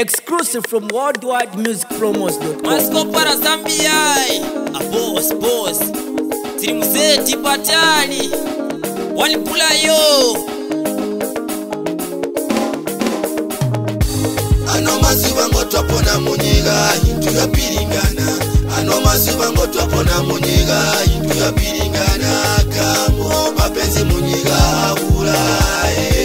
exclusive from worldwide music promos masco para zambia eh? a boss boss tiri museti patani walipula yo ano mazuva ngotwapona munyika tuyapiringana ano mazuva ngotwapona munyika tuyapiringana kambo mapenzi munyika aurae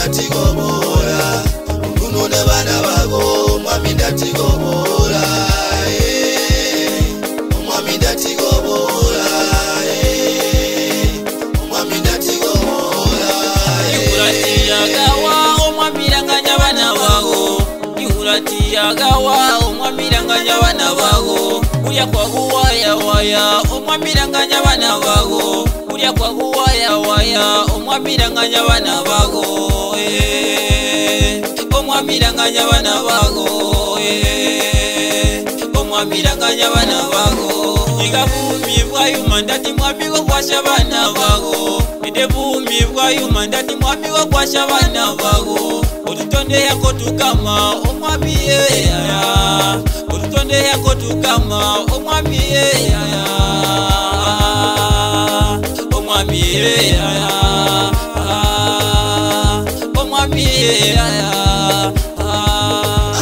ndatigobora kuno ne vana vago oh, mwami ndatigobora mwami ndatigobora mwami ndatigobora ihurati yagawa omwamiranganya vana vago ihurati yagawa omwamiranganya vana vago uya kwaguwayawaya omwamiranganya oh, vana vago kurya kwa kuwaya waya umwamira nganya bana bago eh umwamira nganya bana bago eh umwamira nganya bana bago ikabumi bwayo mandati mwabiko kwa shabana bago ndebumi bwayo mandati mwabiko kwa shabana bago urutonde yako tukama umwamiye ya urutonde yako tukama umwamiye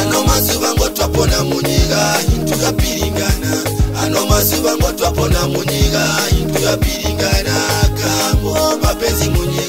ano mazuva ngotwapona munyika intu yapiringana ano mazuva ngotwapona munyika intu yapiringana kambo mapenzi munyika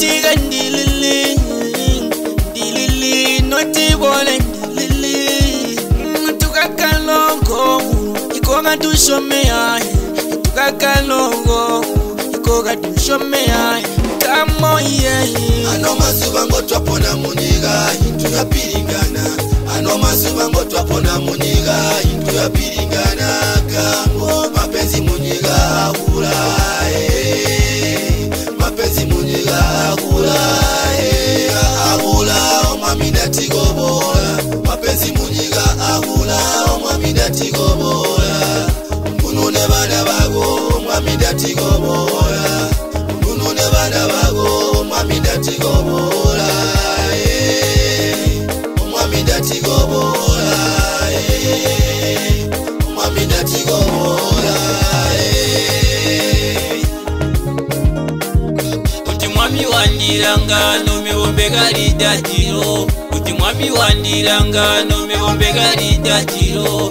sika ndilili ndilili notibole mm, ndilili tukakalongo ikokatushomeyaye tukakalongo ikokatushomeyaye kamoyeyi ano mazuba ngotwapona munyikayi tuyapilingana ano mazuba ngotwapona munyikayi ndatikoboya munhu nevana vako mwami ndatikoboya munhu nevana vako mwami ndatikoboya mwami ndatikoboya mwami ndatikoboya kuti mwami wandiranga nomiwombekaridatiro kuti mwami wandiranga nomiwombekaridatiro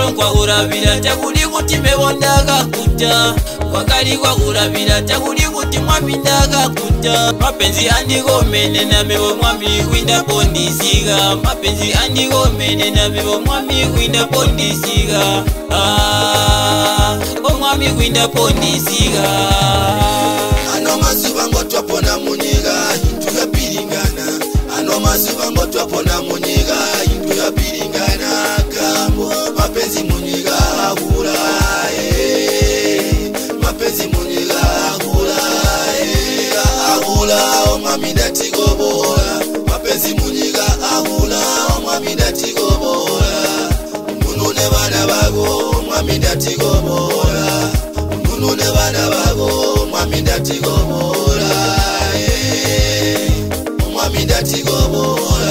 kwakaliwa kwakulavila takuli kuti mbepo ndakakuta kwakaliwa kulavila takuli kuti mwambi ndakakuta mapenzi andikomene na mbepo mwambi kwindapondisika mapenzi andikomene na mbepo mwambi kwindapondisika ah, omwambi kwindapondisika ah. omwamindatikobola mapezi munyiga abula omwamindatikobola omunu ne bana bago omwamindatikobola omunu ne bana bago omwamindatikobola omwamindatikobola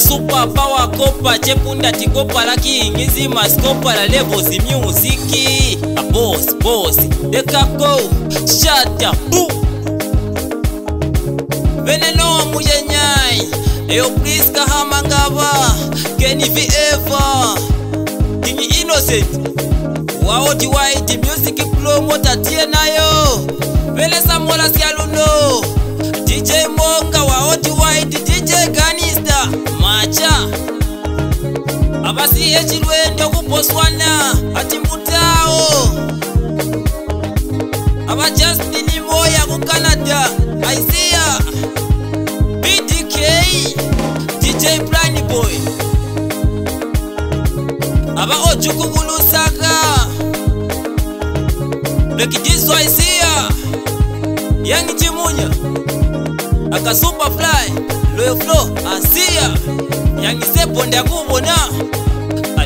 supapa wakopa cepunda tikopala kiingizima sikopala levozi myusiki abosi ah, bosi dekako shata u uh. veneno wamuyenyai eyo priska hamangava keni vi eva kingi inocent waoti waiti musiki plomo tatiye nayo velesamola sialuno dj m hanzi yechirwendo kubhoswana achimbutawo ava justini moya kucanada aisiya bdk dj blindboy ava ojukukulusaka lekidiswa isiya yangi chimunya aka superfly loyoflo asiya yangisebonde akuubona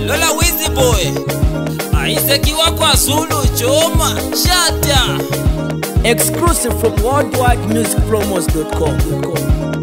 lola wizi boy aisekiwa kwa zulu choma shata exclusive from worldwide music promos.com.com